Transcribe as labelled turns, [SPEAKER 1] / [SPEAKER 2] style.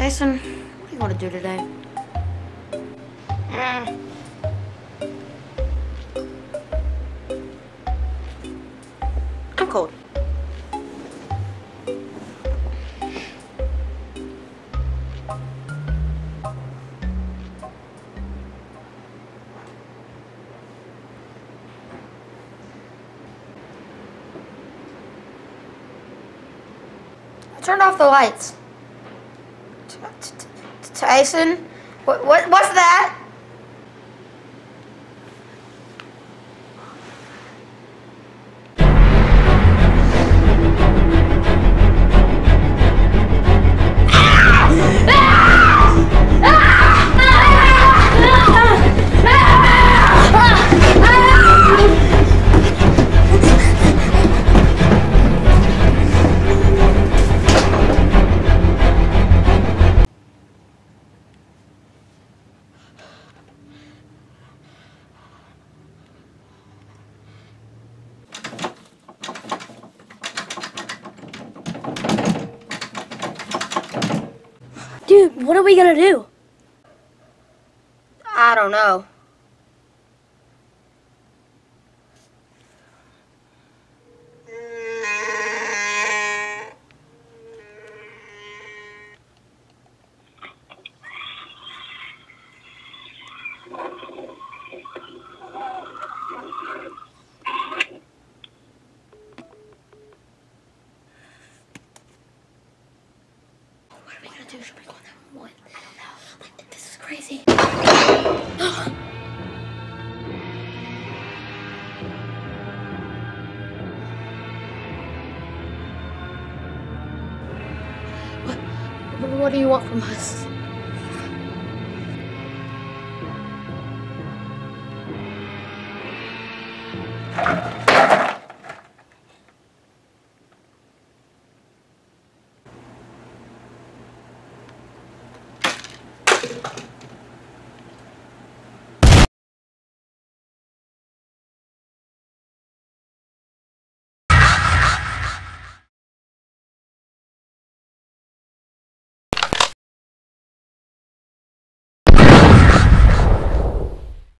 [SPEAKER 1] Tyson, what do you want to do today? Mm. I'm cold. I turned off the lights. Tyson, what, what, what's that?
[SPEAKER 2] Dude, what are we gonna do?
[SPEAKER 1] I don't know.
[SPEAKER 2] crazy. what, what do you want from us?